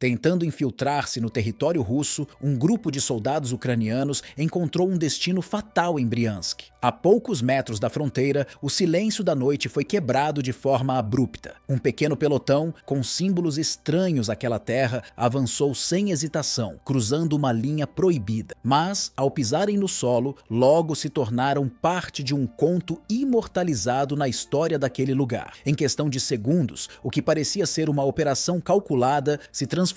Tentando infiltrar-se no território russo, um grupo de soldados ucranianos encontrou um destino fatal em Briansk. A poucos metros da fronteira, o silêncio da noite foi quebrado de forma abrupta. Um pequeno pelotão, com símbolos estranhos àquela terra, avançou sem hesitação, cruzando uma linha proibida. Mas, ao pisarem no solo, logo se tornaram parte de um conto imortalizado na história daquele lugar. Em questão de segundos, o que parecia ser uma operação calculada se transformou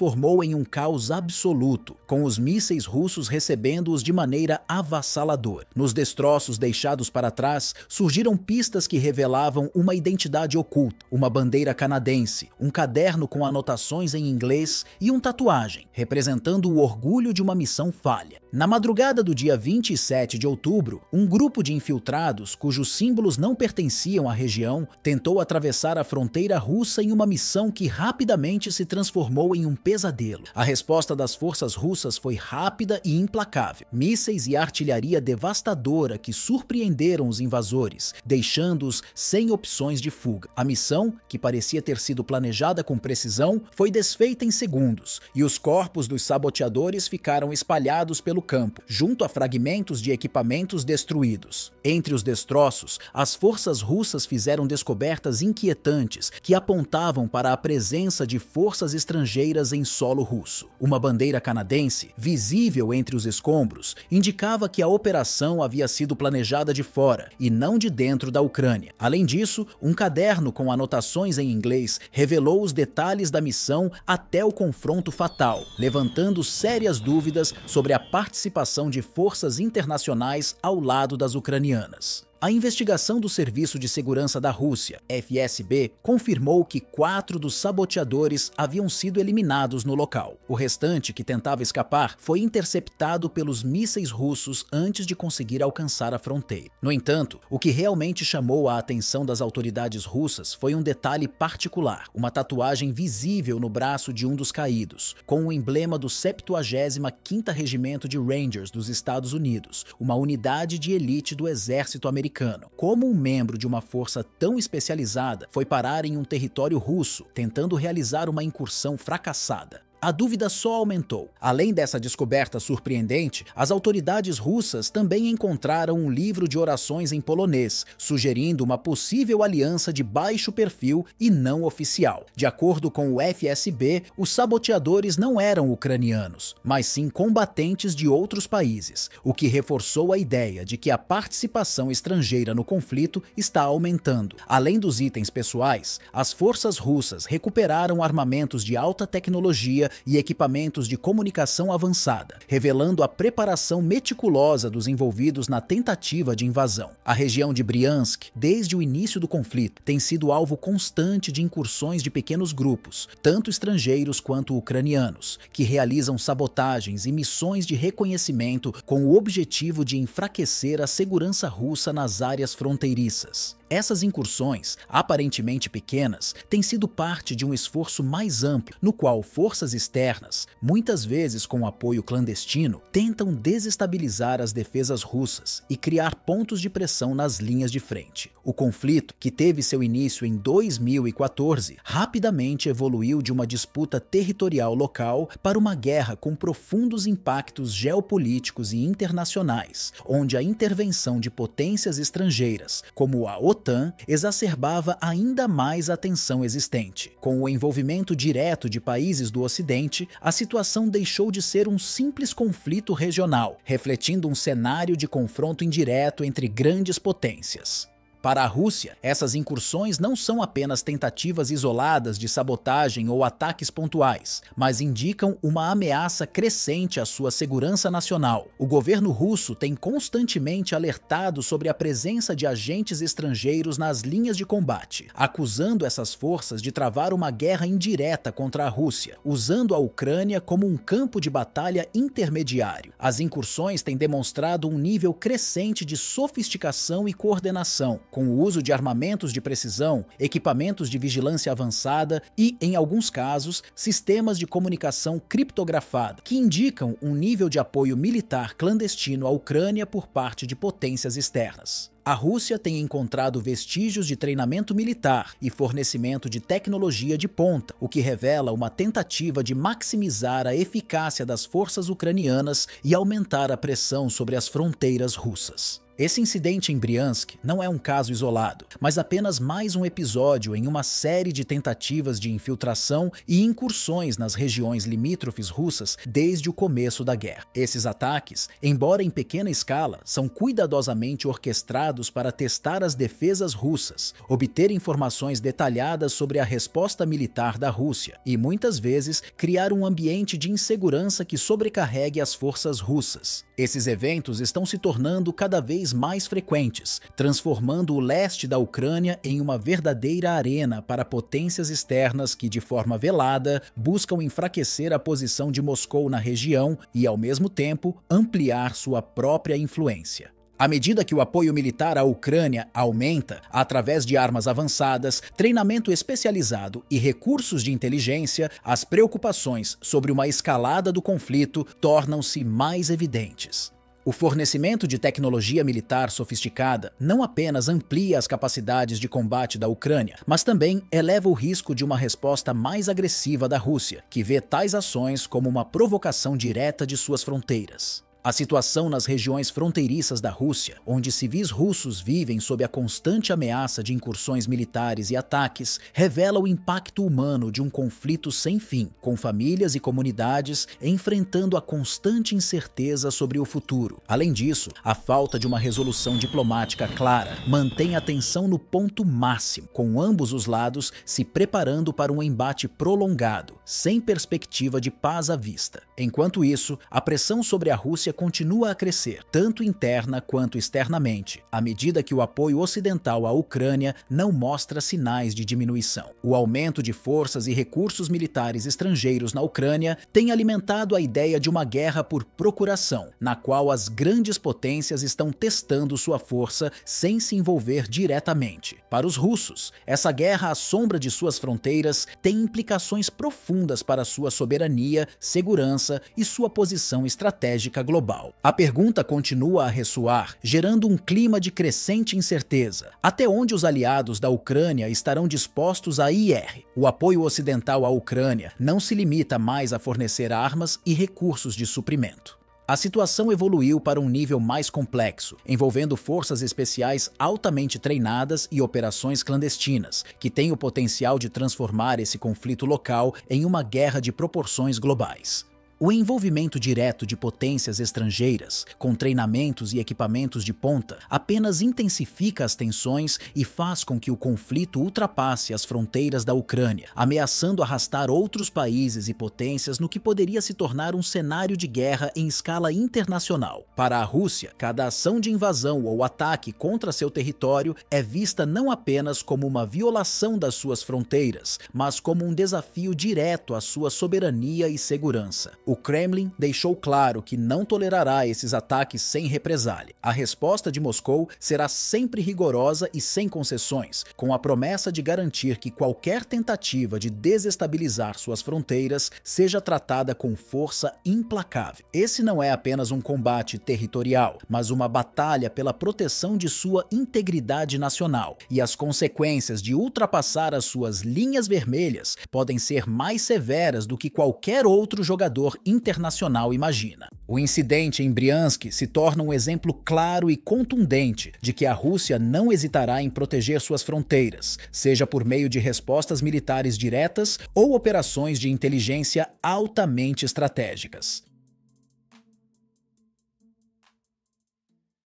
em um caos absoluto, com os mísseis russos recebendo-os de maneira avassaladora. Nos destroços deixados para trás, surgiram pistas que revelavam uma identidade oculta, uma bandeira canadense, um caderno com anotações em inglês e um tatuagem, representando o orgulho de uma missão falha. Na madrugada do dia 27 de outubro, um grupo de infiltrados, cujos símbolos não pertenciam à região, tentou atravessar a fronteira russa em uma missão que rapidamente se transformou em um pesadelo. A resposta das forças russas foi rápida e implacável. Mísseis e artilharia devastadora que surpreenderam os invasores, deixando-os sem opções de fuga. A missão, que parecia ter sido planejada com precisão, foi desfeita em segundos, e os corpos dos saboteadores ficaram espalhados pelo campo, junto a fragmentos de equipamentos destruídos. Entre os destroços, as forças russas fizeram descobertas inquietantes que apontavam para a presença de forças estrangeiras em solo russo. Uma bandeira canadense, visível entre os escombros, indicava que a operação havia sido planejada de fora e não de dentro da Ucrânia. Além disso, um caderno com anotações em inglês revelou os detalhes da missão até o confronto fatal, levantando sérias dúvidas sobre a participação de forças internacionais ao lado das ucranianas. A investigação do Serviço de Segurança da Rússia, FSB, confirmou que quatro dos saboteadores haviam sido eliminados no local. O restante, que tentava escapar, foi interceptado pelos mísseis russos antes de conseguir alcançar a fronteira. No entanto, o que realmente chamou a atenção das autoridades russas foi um detalhe particular: uma tatuagem visível no braço de um dos caídos, com o emblema do 75º Regimento de Rangers dos Estados Unidos, uma unidade de elite do exército americano americano. Como um membro de uma força tão especializada foi parar em um território russo, tentando realizar uma incursão fracassada? A dúvida só aumentou. Além dessa descoberta surpreendente, as autoridades russas também encontraram um livro de orações em polonês, sugerindo uma possível aliança de baixo perfil e não oficial. De acordo com o FSB, os saboteadores não eram ucranianos, mas sim combatentes de outros países, o que reforçou a ideia de que a participação estrangeira no conflito está aumentando. Além dos itens pessoais, as forças russas recuperaram armamentos de alta tecnologia e equipamentos de comunicação avançada, revelando a preparação meticulosa dos envolvidos na tentativa de invasão. A região de Briansk, desde o início do conflito, tem sido alvo constante de incursões de pequenos grupos, tanto estrangeiros quanto ucranianos, que realizam sabotagens e missões de reconhecimento com o objetivo de enfraquecer a segurança russa nas áreas fronteiriças. Essas incursões, aparentemente pequenas, têm sido parte de um esforço mais amplo, no qual forças externas, muitas vezes com apoio clandestino, tentam desestabilizar as defesas russas e criar pontos de pressão nas linhas de frente. O conflito, que teve seu início em 2014, rapidamente evoluiu de uma disputa territorial local para uma guerra com profundos impactos geopolíticos e internacionais, onde a intervenção de potências estrangeiras, como a OTAN, exacerbava ainda mais a tensão existente. Com o envolvimento direto de países do Ocidente, a situação deixou de ser um simples conflito regional, refletindo um cenário de confronto indireto entre grandes potências. Para a Rússia, essas incursões não são apenas tentativas isoladas de sabotagem ou ataques pontuais, mas indicam uma ameaça crescente à sua segurança nacional. O governo russo tem constantemente alertado sobre a presença de agentes estrangeiros nas linhas de combate, acusando essas forças de travar uma guerra indireta contra a Rússia, usando a Ucrânia como um campo de batalha intermediário. As incursões têm demonstrado um nível crescente de sofisticação e coordenação com o uso de armamentos de precisão, equipamentos de vigilância avançada e, em alguns casos, sistemas de comunicação criptografada, que indicam um nível de apoio militar clandestino à Ucrânia por parte de potências externas. a Rússia tem encontrado vestígios de treinamento militar e fornecimento de tecnologia de ponta, o que revela uma tentativa de maximizar a eficácia das forças ucranianas e aumentar a pressão sobre as fronteiras russas. Esse incidente em Briansk não é um caso isolado, mas apenas mais um episódio em uma série de tentativas de infiltração e incursões nas regiões limítrofes russas desde o começo da guerra. Esses ataques, embora em pequena escala, são cuidadosamente orquestrados para testar as defesas russas, obter informações detalhadas sobre a resposta militar da Rússia e, muitas vezes, criar um ambiente de insegurança que sobrecarregue as forças russas. Esses eventos estão se tornando cada vez mais frequentes, transformando o leste da Ucrânia em uma verdadeira arena para potências externas que, de forma velada, buscam enfraquecer a posição de Moscou na região e, ao mesmo tempo, ampliar sua própria influência. À medida que o apoio militar à Ucrânia aumenta, através de armas avançadas, treinamento especializado e recursos de inteligência, as preocupações sobre uma escalada do conflito tornam-se mais evidentes. O fornecimento de tecnologia militar sofisticada não apenas amplia as capacidades de combate da Ucrânia, mas também eleva o risco de uma resposta mais agressiva da Rússia, que vê tais ações como uma provocação direta de suas fronteiras. A situação nas regiões fronteiriças da Rússia, onde civis russos vivem sob a constante ameaça de incursões militares e ataques, revela o impacto humano de um conflito sem fim, com famílias e comunidades enfrentando a constante incerteza sobre o futuro. Além disso, a falta de uma resolução diplomática clara mantém a tensão no ponto máximo, com ambos os lados se preparando para um embate prolongado, sem perspectiva de paz à vista. Enquanto isso, a pressão sobre a Rússia continua a crescer, tanto interna quanto externamente, à medida que o apoio ocidental à Ucrânia não mostra sinais de diminuição. O aumento de forças e recursos militares estrangeiros na Ucrânia tem alimentado a ideia de uma guerra por procuração, na qual as grandes potências estão testando sua força sem se envolver diretamente. Para os russos, essa guerra à sombra de suas fronteiras tem implicações profundas para sua soberania, segurança e sua posição estratégica global global. A pergunta continua a ressoar, gerando um clima de crescente incerteza. Até onde os aliados da Ucrânia estarão dispostos a ir? O apoio ocidental à Ucrânia não se limita mais a fornecer armas e recursos de suprimento. A situação evoluiu para um nível mais complexo, envolvendo forças especiais altamente treinadas e operações clandestinas, que têm o potencial de transformar esse conflito local em uma guerra de proporções globais. O envolvimento direto de potências estrangeiras, com treinamentos e equipamentos de ponta, apenas intensifica as tensões e faz com que o conflito ultrapasse as fronteiras da Ucrânia, ameaçando arrastar outros países e potências no que poderia se tornar um cenário de guerra em escala internacional. Para a Rússia, cada ação de invasão ou ataque contra seu território é vista não apenas como uma violação das suas fronteiras, mas como um desafio direto à sua soberania e segurança. Kremlin deixou claro que não tolerará esses ataques sem represália. A resposta de Moscou será sempre rigorosa e sem concessões, com a promessa de garantir que qualquer tentativa de desestabilizar suas fronteiras seja tratada com força implacável. Esse não é apenas um combate territorial, mas uma batalha pela proteção de sua integridade nacional, e as consequências de ultrapassar as suas linhas vermelhas podem ser mais severas do que qualquer outro jogador internacional imagina. O incidente em Briansk se torna um exemplo claro e contundente de que a Rússia não hesitará em proteger suas fronteiras, seja por meio de respostas militares diretas ou operações de inteligência altamente estratégicas.